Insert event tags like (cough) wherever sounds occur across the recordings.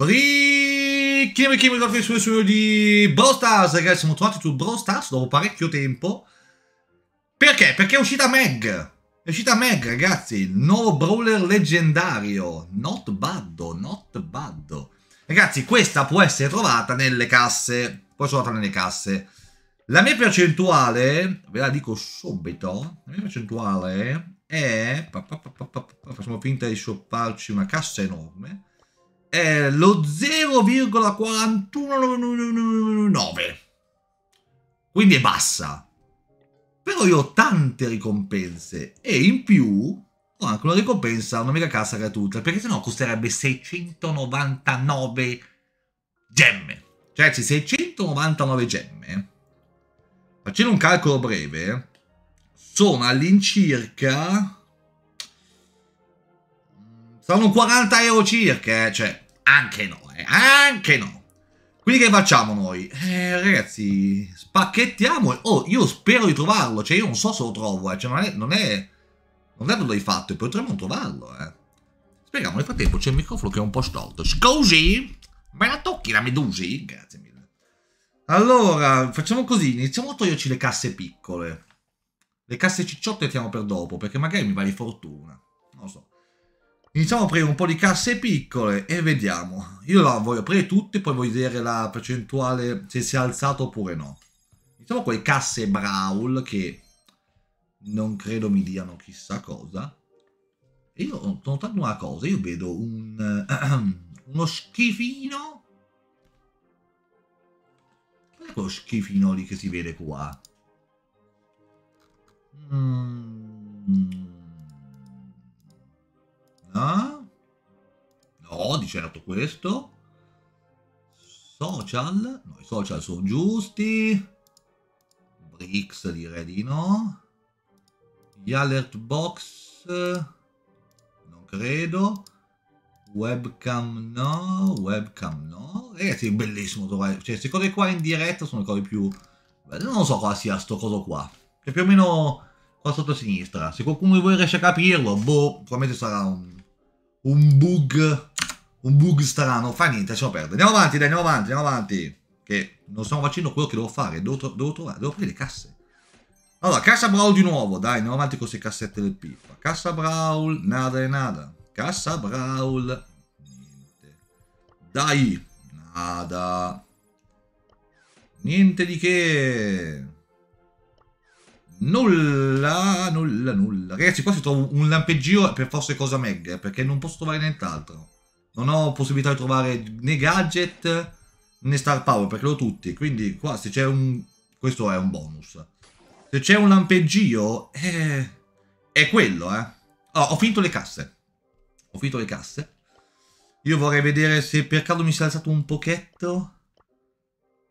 Ricchimi Kimi Golfi sul studio di Brawl Stars, ragazzi, siamo tornati su Brawl Stars dopo parecchio tempo. Perché? Perché è uscita Meg. È uscita Meg, ragazzi, nuovo brawler leggendario. Not bad, not bad. Ragazzi, questa può essere trovata nelle casse. Può essere trovata nelle casse. La mia percentuale, ve la dico subito, la mia percentuale è... Facciamo finta di shopparci una cassa enorme è lo 0,419. Quindi è bassa. Però io ho tante ricompense e in più ho anche una ricompensa, una mega cassa gratuita, perché sennò costerebbe 699 gemme. Cioè, 699 gemme. Facendo un calcolo breve, sono all'incirca sono 40 euro circa, eh? cioè, anche no, eh? anche no. Quindi che facciamo noi? Eh, ragazzi, spacchettiamo. Oh, io spero di trovarlo, cioè io non so se lo trovo, eh. cioè non è... Non è, non è dove l'hai fatto, potremmo trovarlo, eh. Speriamo, nel frattempo c'è il microfono che è un po' storto. Scusi? Me la tocchi la Medusi? Grazie mille. Allora, facciamo così, iniziamo a toglierci le casse piccole. Le casse cicciotte mettiamo per dopo, perché magari mi va di fortuna. Non lo so. Iniziamo a aprire un po' di casse piccole e vediamo. Io la voglio aprire tutte, poi voglio vedere la percentuale se si è alzato oppure no. Iniziamo con le casse Brawl che non credo mi diano chissà cosa. E io ho notato una cosa, io vedo un, uh, (clears throat) uno schifino. Qual è quello schifino lì che si vede qua? Mmm... No, di certo questo. Social. No, i social sono giusti. Bricks direi di no. Gli alert box. Non credo. Webcam no. Webcam no. Ragazzi, è bellissimo trovare. Cioè, queste cose qua in diretta sono le cose più... Non so cosa sia sto coso qua. È più o meno qua sotto a sinistra. Se qualcuno di voi riesce a capirlo, boh, probabilmente sarà un un bug, un bug strano, fa niente, lasciamo perdere. Andiamo avanti, dai, andiamo avanti, andiamo avanti. Che non stiamo facendo quello che devo fare, devo, devo trovare, devo aprire le casse. Allora, cassa Brawl di nuovo, dai, andiamo avanti con queste cassette del pippa. Cassa Brawl, nada e nada. Cassa Brawl, niente. Dai, nada. Niente di che. Nulla, nulla, nulla. Ragazzi, qua si trova un lampeggio per forse cosa meg, perché non posso trovare nient'altro. Non ho possibilità di trovare né gadget né star power, perché l'ho tutti. Quindi qua se c'è un... Questo è un bonus. Se c'è un lampeggio, eh... è quello, eh. Oh, ho finito le casse. Ho finito le casse. Io vorrei vedere se per caso mi si è alzato un pochetto.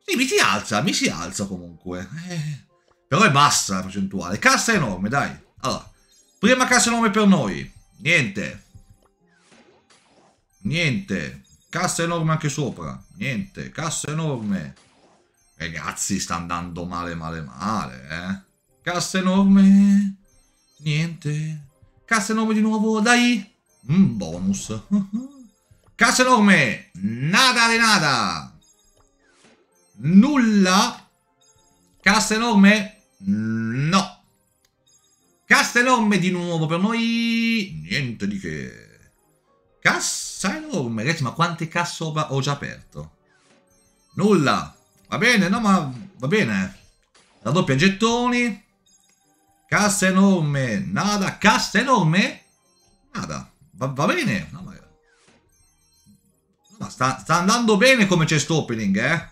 Sì, mi si alza, mi si alza comunque. Eh... Però è bassa la percentuale. Cassa enorme, dai. Allora, prima cassa enorme per noi. Niente. Niente. Cassa enorme anche sopra. Niente. Cassa enorme. Ragazzi, sta andando male, male, male, eh. Cassa enorme. Niente. Cassa enorme di nuovo, dai. Un bonus. (laughs) Cassa enorme. Nada di nada. Nulla. Cassa enorme. No. Cassa enorme di nuovo per noi. Niente di che. Cassa enorme. Ragazzi, ma quante casse ho già aperto? Nulla. Va bene, no, ma va bene. La doppia gettoni. Cassa enorme. Nada. Cassa enorme. Nada. Va, va bene. No, ma... No, sta, sta, andando bene come chest opening, eh.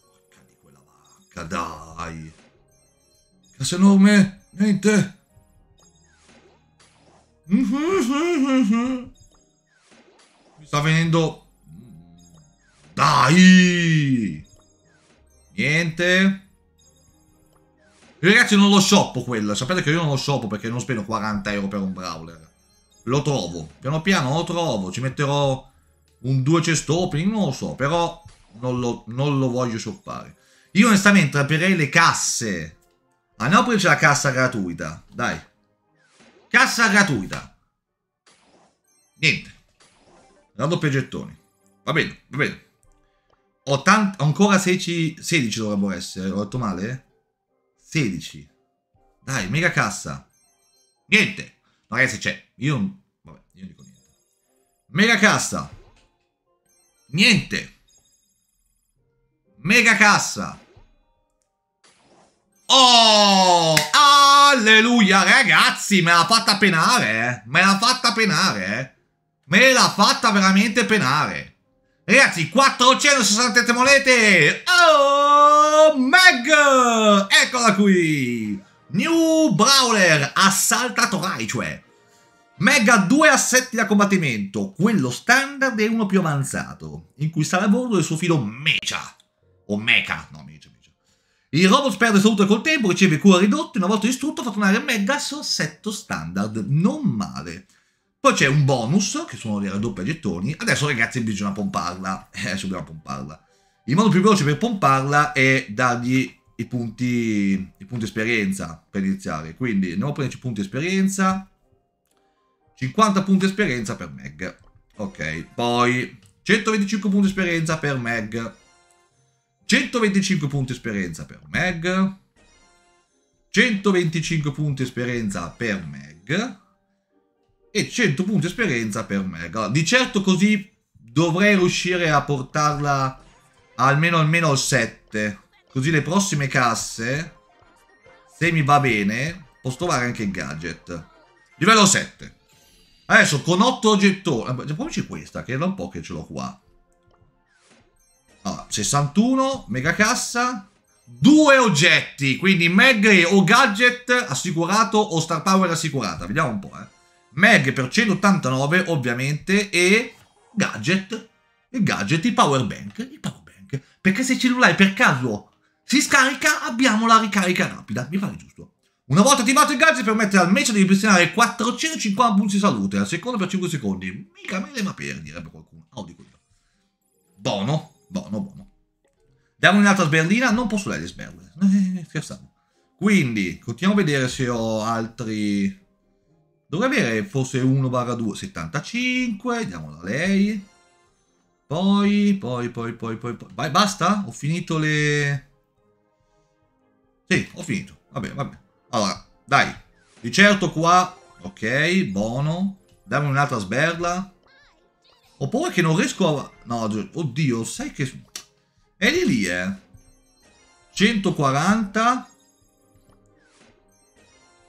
Porca di quella vacca, dai. Cassa enorme? Niente. Mi sta venendo... Dai! Niente. Ragazzi non lo shoppo quello. Sapete che io non lo shoppo perché non spendo 40 euro per un brawler. Lo trovo. Piano piano lo trovo. Ci metterò un 2 chest opening, non lo so. Però non lo, non lo voglio shoppare. Io onestamente aprirei le casse A prenderci la cassa gratuita. Dai. Cassa gratuita. Niente. La doppia gettoni. Va bene, va bene. Ho ancora 16, 16 dovrebbero essere, ho detto male? 16. Dai, mega cassa. Niente. No, ragazzi, c'è. Io... Vabbè, io non dico niente. Mega cassa. Niente. Mega cassa. Oh! Alleluia, ragazzi, me l'ha fatta penare, eh. Me l'ha fatta penare, eh. Me l'ha fatta veramente penare. Ragazzi, 467 monete! Oh, Meg! Eccola qui! New Brawler, assaltato Raichue. Meg ha due assetti da combattimento, quello standard e uno più avanzato, in cui sta a bordo il suo filo Mecha. O Mecha, no, Mecha. Il robot perde salute col tempo, riceve cura ridotta una volta distrutto fa tornare Meg al suo assetto standard. Non male. Poi c'è un bonus, che sono le raddoppie gettoni. Adesso ragazzi bisogna pomparla. (laughs) Eh, adesso dobbiamo pomparla. Il modo più veloce per pomparla è dargli i punti, i punti esperienza per iniziare. Quindi andiamo a prenderci punti esperienza. 50 punti esperienza per Meg. Ok, poi 125 punti esperienza per Meg. 125 punti esperienza per Meg. 125 punti esperienza per Meg e 100 punti esperienza per me. Allora, di certo così dovrei riuscire a portarla almeno almeno al 7. Così le prossime casse, se mi va bene, posso trovare anche il gadget. Livello 7. Adesso con 8 gettoni, poi c'è questa che è da un po' che ce l'ho qua. Allora, 61, mega cassa, due oggetti, quindi Meg o gadget assicurato o star power assicurata. Vediamo un po', eh. Meg per 189 ovviamente e gadget, il gadget, il power bank, il power bank, perché se il cellulare per caso si scarica abbiamo la ricarica rapida, mi pare giusto. Una volta attivato il gadget permette al match di ripristinare 450 punti di salute al secondo per 5 secondi, mica mele ma per direbbe qualcuno, oh dico io. Bono, bono, buono. Diamo un'altra sberlina, non posso le sberle, eh. Quindi, continuiamo a vedere se ho altri Dovrebbe avere forse 1 barra 2, 75, diamola a lei. Poi, poi, poi, poi, poi, poi. Vai, basta? Ho finito le... Sì, ho finito. Vabbè, vabbè. Allora, dai. Di certo qua, ok, buono. Dammi un'altra sberla. Ho paura che non riesco a... No, oddio, sai che... È lì lì, eh. 140.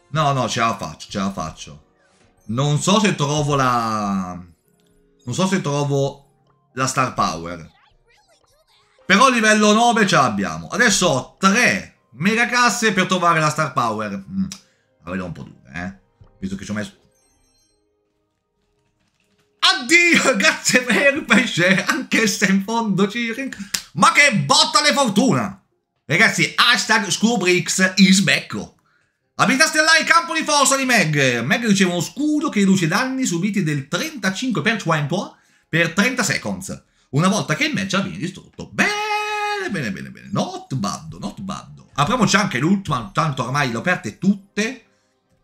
No, no, ce la faccio, ce la faccio. Non so se trovo la... Non so se trovo la Star Power. Però livello 9 ce l'abbiamo. Adesso ho 3 mega casse per trovare la Star Power. Mm. La vedo un po' dura, eh. Visto che ci ho messo... Addio, (laughs) grazie per il pesce, anche se in fondo ci... Ma che botta di fortuna! Ragazzi, hashtag Scubrix is becco. Abilità stellare campo di forza di Meg. Meg riceve uno scudo che riduce danni subiti del 35% per 30 seconds. Una volta che il match viene distrutto. Bene, bene, bene, bene. Not bad, not bad. Apriamoci anche l'ultima, tanto ormai le ho aperte tutte.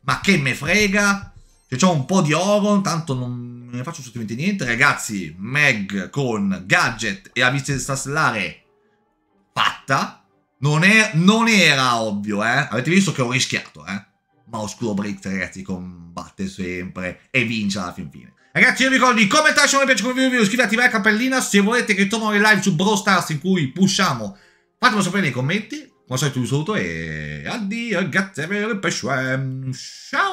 Ma che me frega. Se c'ho un po' di oro, tanto non ne faccio assolutamente niente. Ragazzi, Meg con gadget e abilità stellare fatta. Non, è, non, era ovvio, eh. Avete visto che ho rischiato, eh. Ma Oscuro Brix, ragazzi, combatte sempre e vince alla fin fine. Ragazzi, io vi ricordo di commentare se non vi piace come video, iscrivetevi alla cappellina. Se volete che torno le live su Brawl Stars in cui pushiamo, fatemelo sapere nei commenti. Come al solito vi saluto e addio, grazie per il pesce. Ciao!